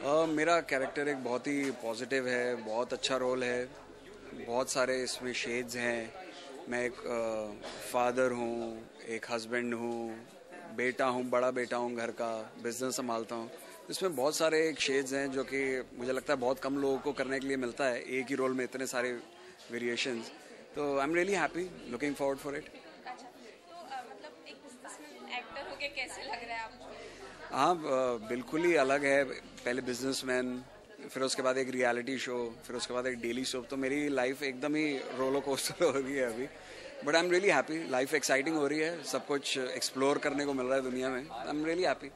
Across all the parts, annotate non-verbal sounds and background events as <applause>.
Uh, मेरा character एक बहुत ही पॉजिटिव है बहुत अच्छा रोल है। बहुत सारे इसमें शेड्स हैं। मैं एक फादर हूँ एक हस्बैंड हूँ बेटा हूँ बड़ा बेटा हूँ घर का बिज़नेस संभालता हूँ। इसमें बहुत सारे एक शेड्स हैं जो कि मुझे लगता है बहुत कम लोगों को करने के लिए मिलता है एक ही रोल में इतने सारे वेरिएशंस तो I am really happy looking forward for it कैसे लग रहा है आपको? हाँ बिल्कुल ही अलग है। पहले बिजनेसमैन फिर उसके बाद एक रियलिटी शो फिर उसके बाद एक डेली शो तो मेरी लाइफ एकदम ही रोलो कोस्टर <laughs> हो रही है अभी। But I am really happy life exciting हो रही है। सब कुछ एक्सप्लोर करने को मिल रहा है दुनिया में। आई एम रियली हैप्पी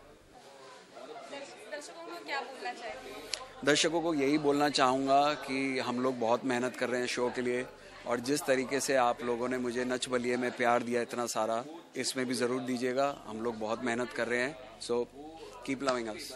दर्शकों को क्या बोलना चाहेंगे? दर्शकों को यही बोलना चाहूँगा कि हम लोग बहुत मेहनत कर रहे हैं शो के लिए। और जिस तरीके से आप लोगों ने मुझे नच बलिए में प्यार दिया इतना सारा इसमें भी ज़रूर दीजिएगा। हम लोग बहुत मेहनत कर रहे हैं। सो keep loving us.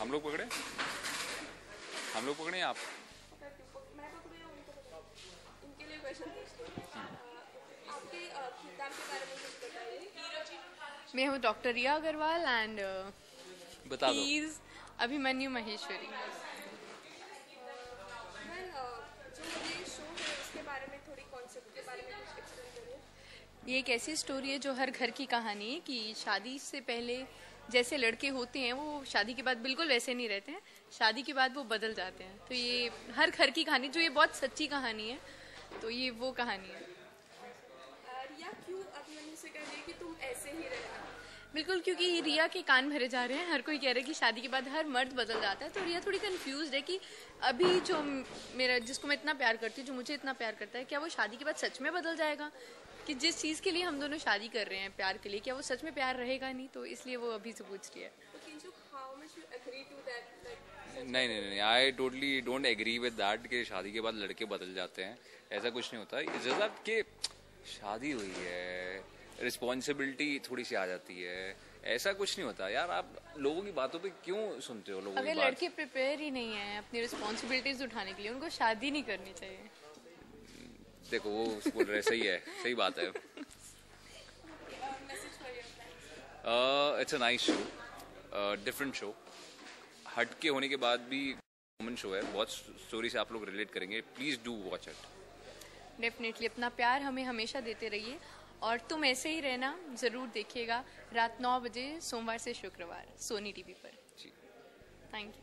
हम लोग पकड़े? हम लोग पकड़े आप मैं हूँ उनको बताओ इनके लिए क्वेश्चन पूछती हूँ। अ, आपके अ, किरदार के बारे में कुछ बताइए। मैं हूँ डॉक्टर रिया अग्रवाल एंड बता दो। प्लीज़ अभिमन्यु महेश्वरी। ये शो है उसके बारे में थोड़ी कॉन्सेप्ट के बारे में कुछ एक्सप्लेन करिए। ये एक ऐसी स्टोरी है जो हर घर की कहानी है कि शादी से पहले जैसे लड़के होते हैं वो शादी के बाद बिल्कुल वैसे नहीं रहते हैं। शादी के बाद वो बदल जाते हैं। तो ये हर घर की कहानी जो ये बहुत सच्ची कहानी है तो ये वो कहानी है। रिया क्यों अभिमन्यु से कह रही है कि तुम ऐसे ही रहना बिल्कुल क्योंकि रिया के कान भरे जा रहे हैं। हर कोई कह रहा है कि शादी के बाद हर मर्द बदल जाता है। तो रिया थोड़ी कंफ्यूज है कि अभी जो मेरा जिसको मैं इतना प्यार करती हूँ जो मुझे इतना प्यार करता है क्या वो शादी के बाद सच में बदल जाएगा? कि जिस चीज़ के लिए हम दोनों शादी कर रहे हैं प्यार के लिए क्या वो सच में प्यार रहेगा नहीं? तो इसलिए वो अभी से पूछ रही है। Kinju how much you agree to that like नहीं नहीं नहीं I totally don't agree with that कि शादी के बाद लड़के बदल जाते हैं। ऐसा कुछ नहीं होता। जस्ट कि शादी हुई है रिस्पॉन्सिबिलिटी थोड़ी सी आ जाती है। ऐसा कुछ नहीं होता। यार आप लोगों की बातों पे क्यों सुनते हो लोगों अगर की बात? लड़के प्रिपेयर ही नहीं है अपनी रिस्पॉन्सिबिलिटीज उठाने के लिए उनको शादी नहीं करनी चाहिए। देखो वो बोल रहे सही है सही बात है। It's a nice show different show हट के होने के बाद भी कॉमन शो है। बहुत स्टोरी से आप लोग रिलेट करेंगे। Please do watch it definitely अपना प्यार हमें हमेशा देते रहिए। और तुम ऐसे ही रहना ज़रूर देखिएगा। रात नौ बजे सोमवार से शुक्रवार सोनी टीवी पर। जी। Thank you